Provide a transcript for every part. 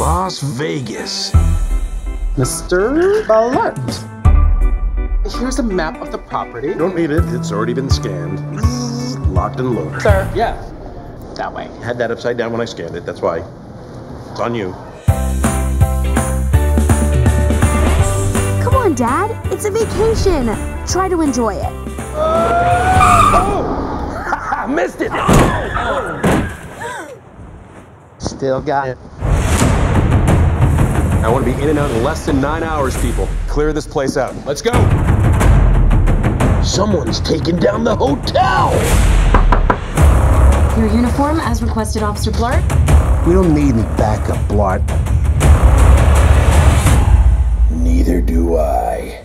Las Vegas. Mr. Blart. Here's a map of the property. You don't need it. It's already been scanned. Locked and loaded. Sir. Yeah. That way. Had that upside down when I scanned it. That's why. It's on you. Come on, Dad. It's a vacation. Try to enjoy it. Oh! I missed it. Still got it. I want to be in and out in less than nine hours, people. Clear this place out. Let's go. Someone's taking down the hotel. Your uniform, as requested, Officer Blart. We don't need any backup, Blart. Neither do I.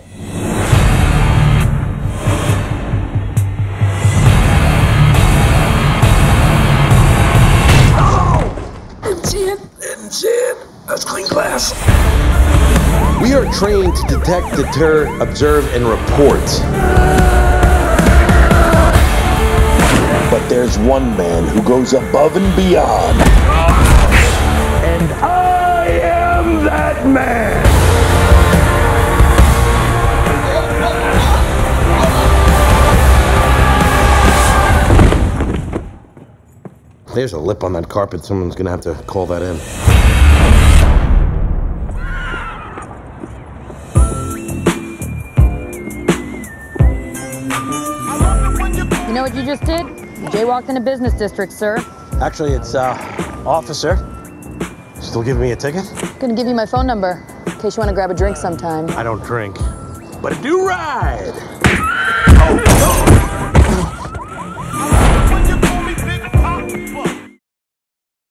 That's it. That's it. That's clean glass. We are trained to detect, deter, observe, and report. But there's one man who goes above and beyond. And I am that man. There's a lip on that carpet. Someone's gonna have to call that in. know what you just did? Jaywalked in a business district, sir. Actually, it's, uh, officer. Still giving me a ticket? Gonna give you my phone number, in case you wanna grab a drink sometime. I don't drink, but I do ride! oh.